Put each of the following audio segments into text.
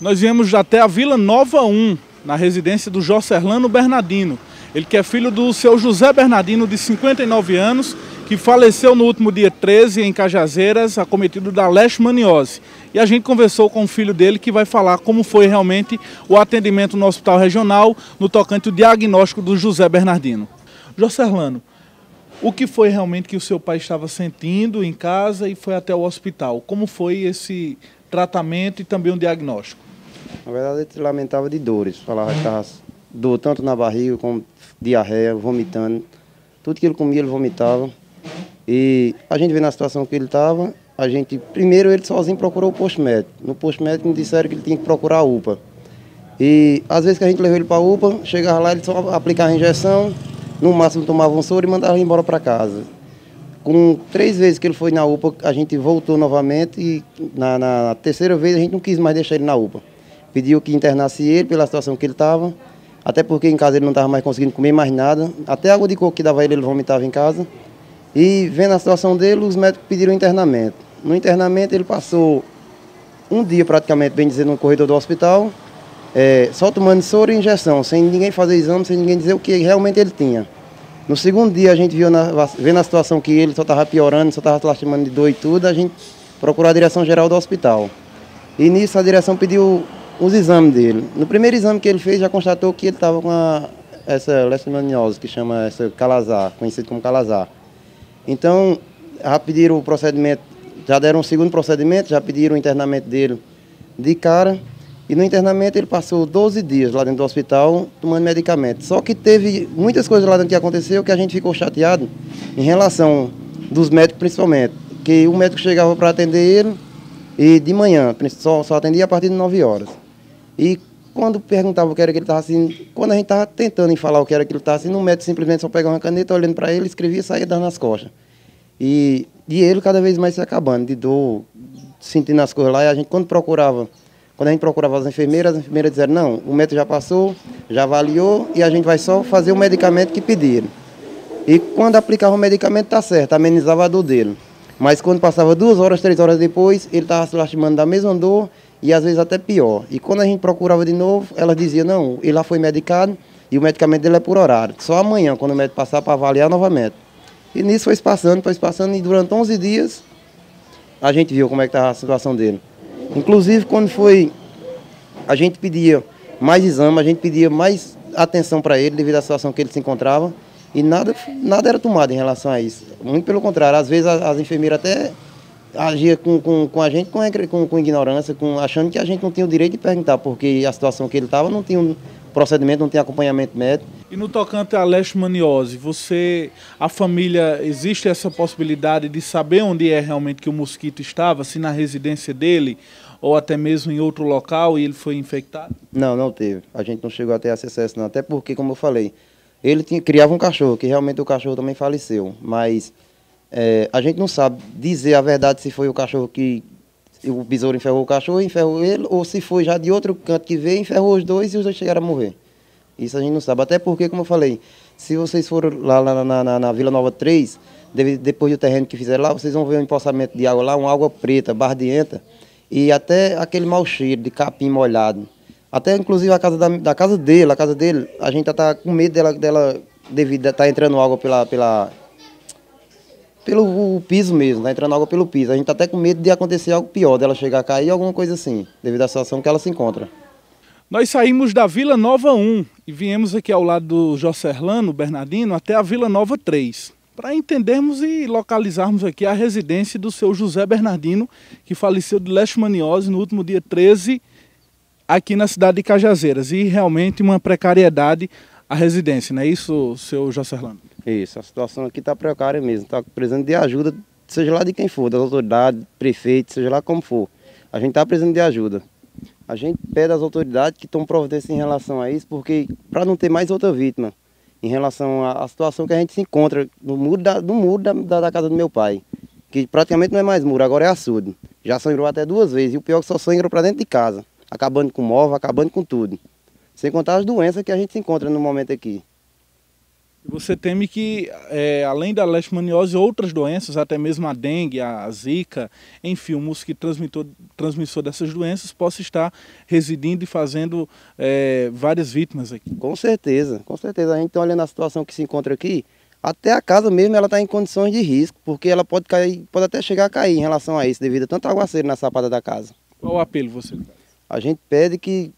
Nós viemos até a Vila Nova 1, na residência do Jocerlano Bernardino. Ele que é filho do seu José Bernardino, de 59 anos, que faleceu no último dia 13 em Cajazeiras, acometido da leishmaniose. E a gente conversou com o filho dele que vai falar como foi realmente o atendimento no hospital regional no tocante o diagnóstico do José Bernardino. Jocerlano, o que foi realmente que o seu pai estava sentindo em casa e foi até o hospital? Como foi esse tratamento e também o diagnóstico? Na verdade, ele lamentava de dores. Falava que estava dor tanto na barriga como diarreia, vomitando. Tudo que ele comia, ele vomitava. E a gente vê na situação que ele estava, a gente, primeiro ele sozinho procurou o posto médico. No posto médico me disseram que ele tinha que procurar a UPA. E às vezes que a gente levou ele para a UPA, chegava lá, ele só aplicava a injeção, no máximo tomava um soro e mandava ele embora para casa. Com três vezes que ele foi na UPA, a gente voltou novamente e na, na terceira vez a gente não quis mais deixar ele na UPA pediu que internasse ele pela situação que ele estava, até porque em casa ele não estava mais conseguindo comer mais nada, até água de coco que dava ele, ele vomitava em casa. E vendo a situação dele, os médicos pediram internamento. No internamento ele passou um dia praticamente, bem dizer, no corredor do hospital, é, só tomando soro e injeção, sem ninguém fazer exame, sem ninguém dizer o que realmente ele tinha. No segundo dia a gente viu na, vendo a situação que ele só estava piorando, só estava lastimando de dor e tudo, a gente procurou a direção geral do hospital. E nisso a direção pediu os exames dele. No primeiro exame que ele fez, já constatou que ele estava com a, essa leishmaniose, que chama essa calazar, conhecido como calazar. Então, já pediram o procedimento, já deram um segundo procedimento, já pediram o internamento dele de cara. E no internamento ele passou 12 dias lá dentro do hospital tomando medicamento. Só que teve muitas coisas lá dentro que aconteceu que a gente ficou chateado em relação dos médicos principalmente. Que o médico chegava para atender ele e de manhã, só, só atendia a partir de 9 horas. E quando perguntava o que era que ele estava assim, quando a gente estava tentando em falar o que era que ele estava assim, o médico simplesmente só pegava uma caneta, olhando para ele, escrevia e saía dando nas costas. E, e ele cada vez mais se acabando, de dor, sentindo as coisas lá. E a gente, quando procurava, quando a gente procurava as enfermeiras, as enfermeiras disseram, não, o médico já passou, já avaliou e a gente vai só fazer o medicamento que pediram. E quando aplicava o medicamento, tá certo, amenizava a dor dele. Mas quando passava duas horas, três horas depois, ele estava se lastimando da mesma dor e às vezes até pior. E quando a gente procurava de novo, ela dizia, não, ele lá foi medicado e o medicamento dele é por horário. Só amanhã, quando o médico passar para avaliar novamente. E nisso foi passando, foi passando, e durante 11 dias a gente viu como é que estava a situação dele. Inclusive, quando foi, a gente pedia mais exame, a gente pedia mais atenção para ele devido à situação que ele se encontrava, e nada, nada era tomado em relação a isso. Muito pelo contrário, às vezes as, as enfermeiras até agia com, com, com a gente com, com, com, ignorância, com, achando que a gente não tinha o direito de perguntar, porque a situação que ele estava não tinha um procedimento, não tinha acompanhamento médico. E no tocante à leishmaniose, você, a família, existe essa possibilidade de saber onde é realmente que o mosquito estava, se na residência dele ou até mesmo em outro local e ele foi infectado? Não, não teve. A gente não chegou a ter acesso não, até porque, como eu falei, ele tinha, criava um cachorro, que realmente o cachorro também faleceu, mas é, a gente não sabe dizer a verdade se foi o cachorro que. O besouro enferrou o cachorro, enferrou ele, ou se foi já de outro canto que veio, enferrou os dois e os dois chegaram a morrer. Isso a gente não sabe. Até porque, como eu falei, se vocês forem lá na, na, na Vila Nova 3, depois do terreno que fizeram lá, vocês vão ver um empoçamento de água lá, uma água preta, bardienta, e até aquele mau cheiro de capim molhado. Até inclusive a casa da, da casa dele, a casa dele, a gente está com medo dela, dela devido a tá entrando água pela, pela pelo piso mesmo, tá entrando água pelo piso. A gente tá até com medo de acontecer algo pior, dela chegar a cair, alguma coisa assim, devido à situação que ela se encontra. Nós saímos da Vila Nova 1 e viemos aqui ao lado do Jocerlano Bernardino até a Vila Nova 3, para entendermos e localizarmos aqui a residência do seu José Bernardino, que faleceu de leishmaniose no último dia 13 aqui na cidade de Cajazeiras. E realmente uma precariedade a residência, não é isso, seu Jocerlano? Isso, a situação aqui está precária mesmo, está precisando de ajuda, seja lá de quem for, das autoridades, prefeito, seja lá como for. A gente está precisando de ajuda. A gente pede às autoridades que tomem providência em relação a isso, porque para não ter mais outra vítima, em relação à, situação que a gente se encontra no muro da, no muro da, da, da, casa do meu pai, que praticamente não é mais muro, agora é açude. Já sangrou até duas vezes, e o pior é que só sangrou para dentro de casa, acabando com móvel, acabando com tudo. Sem contar as doenças que a gente se encontra no momento aqui. Você teme que, é, além da leishmaniose, outras doenças, até mesmo a dengue, a zika, enfim, o mosquito transmissor dessas doenças possa estar residindo e fazendo é, várias vítimas aqui. Com certeza, com certeza. A gente está olhando a situação que se encontra aqui, até a casa mesmo ela está em condições de risco, porque ela pode cair, pode até chegar a cair em relação a isso, devido a tanto aguaceiro na sapada da casa. Qual o apelo você faz? A gente pede que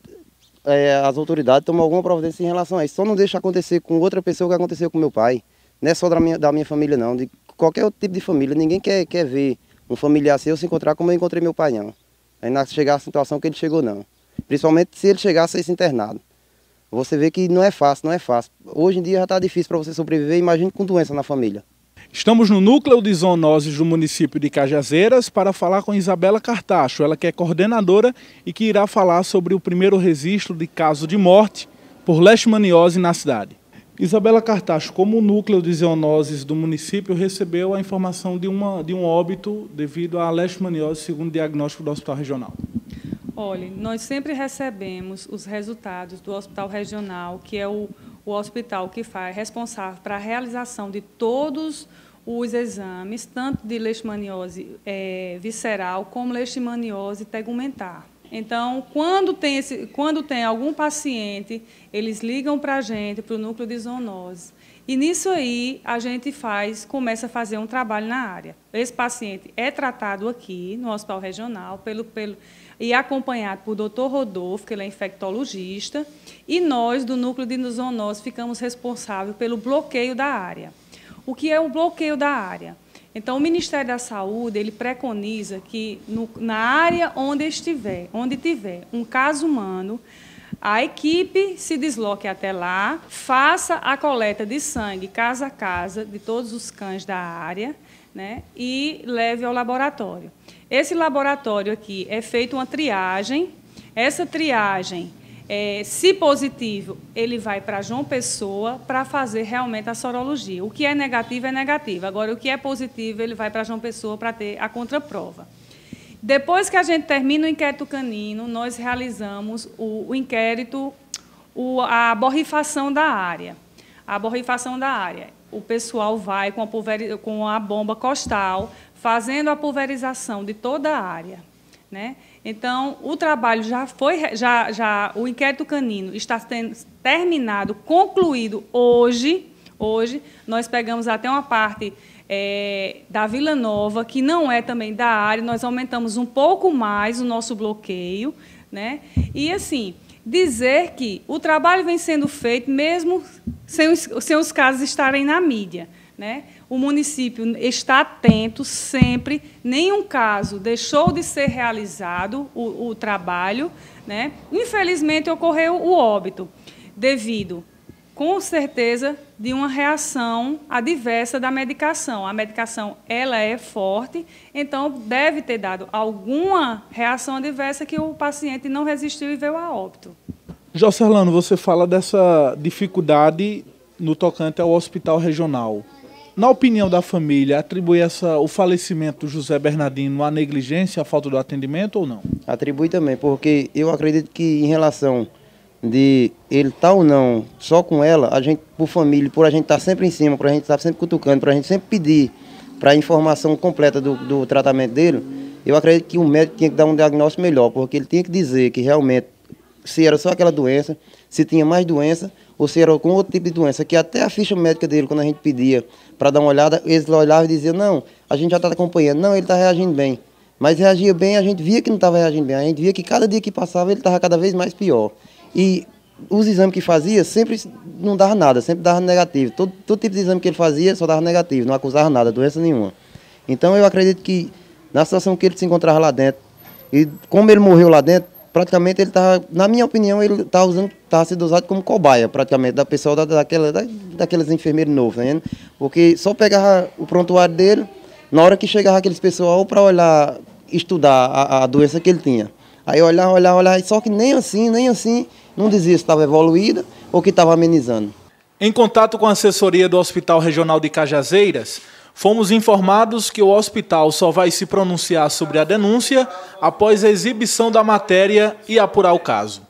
é, as autoridades tomem alguma providência em relação a isso. Só não deixa acontecer com outra pessoa o que aconteceu com meu pai. Não é só da minha, da minha família, não. De qualquer outro tipo de família. Ninguém quer, quer ver um familiar seu se encontrar como eu encontrei meu pai, não. Aí chegar a situação que ele chegou, não. Principalmente se ele chegasse a esse internado. Você vê que não é fácil, não é fácil. Hoje em dia já está difícil para você sobreviver, imagine com doença na família. Estamos no núcleo de zoonoses do município de Cajazeiras para falar com Isabela Cartacho, ela que é coordenadora e que irá falar sobre o primeiro registro de caso de morte por leishmaniose na cidade. Isabela Cartacho, como o núcleo de zoonoses do município recebeu a informação de, uma, de um óbito devido à leishmaniose, segundo o diagnóstico do Hospital Regional? Olha, nós sempre recebemos os resultados do Hospital Regional, que é o o hospital que faz responsável para a realização de todos os exames, tanto de leishmaniose é, visceral como leishmaniose tegumentar. Então, quando tem, esse, quando tem algum paciente, eles ligam para a gente, para o núcleo de zoonose. E nisso aí a gente faz, começa a fazer um trabalho na área. Esse paciente é tratado aqui no hospital regional pelo, pelo e acompanhado por Dr. Rodolfo, que ele é infectologista, e nós, do núcleo de zoonose, ficamos responsáveis pelo bloqueio da área. O que é o bloqueio da área? Então, o Ministério da Saúde ele preconiza que no, na área onde estiver, onde tiver um caso humano, a equipe se desloque até lá, faça a coleta de sangue casa a casa de todos os cães da área, né, e leve ao laboratório. Esse laboratório aqui é feito uma triagem. Essa triagem, é, se positivo, ele vai para João Pessoa para fazer realmente a sorologia. O que é negativo é negativo. Agora, o que é positivo, ele vai para João Pessoa para ter a contraprova. Depois que a gente termina o inquérito canino, nós realizamos o, o inquérito, o, a borrifação da área. A borrifação da área. O pessoal vai com a, com a bomba costal, fazendo a pulverização de toda a área. Né? Então, o trabalho já foi, já, já, o inquérito canino está tendo, terminado, concluído hoje. Hoje, nós pegamos até uma parte é, da Vila Nova, que não é também da área, nós aumentamos um pouco mais o nosso bloqueio. Né? E, assim, dizer que o trabalho vem sendo feito mesmo sem os, sem os casos estarem na mídia. Né? O município está atento sempre, nenhum caso deixou de ser realizado o, o trabalho. Né? Infelizmente, ocorreu o óbito, devido, com certeza, de uma reação adversa da medicação. A medicação ela é forte, então deve ter dado alguma reação adversa que o paciente não resistiu e veio a óbito. Jocelano, você fala dessa dificuldade no tocante ao hospital regional. Na opinião da família, atribui essa, o falecimento do José Bernardino à negligência, à falta do atendimento ou não? Atribui também, porque eu acredito que em relação de ele estar tá ou não só com ela, a gente, por família, por a gente estar tá sempre em cima, por a gente estar tá sempre cutucando, para a gente sempre pedir para a informação completa do, do tratamento dele, eu acredito que o médico tinha que dar um diagnóstico melhor, porque ele tinha que dizer que realmente se era só aquela doença, se tinha mais doença ou se era com outro tipo de doença, que até a ficha médica dele, quando a gente pedia para dar uma olhada, eles olhavam e diziam, não, a gente já está acompanhando, não, ele está reagindo bem. Mas reagia bem, a gente via que não estava reagindo bem, a gente via que cada dia que passava ele estava cada vez mais pior. E os exames que fazia sempre não dava nada, sempre dava negativo. Todo, todo tipo de exame que ele fazia só dava negativo, não acusava nada, doença nenhuma. Então eu acredito que na situação que ele se encontrava lá dentro, e como ele morreu lá dentro, praticamente ele estava, na minha opinião, ele estava usando, estava sendo usado como cobaia, praticamente, da pessoa da, daquela, da, daqueles enfermeiros novos, né? Porque só pegava o prontuário dele, na hora que chegava aqueles pessoal para olhar, estudar a, a, doença que ele tinha. Aí olhar, olhar, olhar, só que nem assim, nem assim, não dizia se estava evoluída ou que estava amenizando. Em contato com a assessoria do Hospital Regional de Cajazeiras, Fomos informados que o hospital só vai se pronunciar sobre a denúncia após a exibição da matéria e apurar o caso.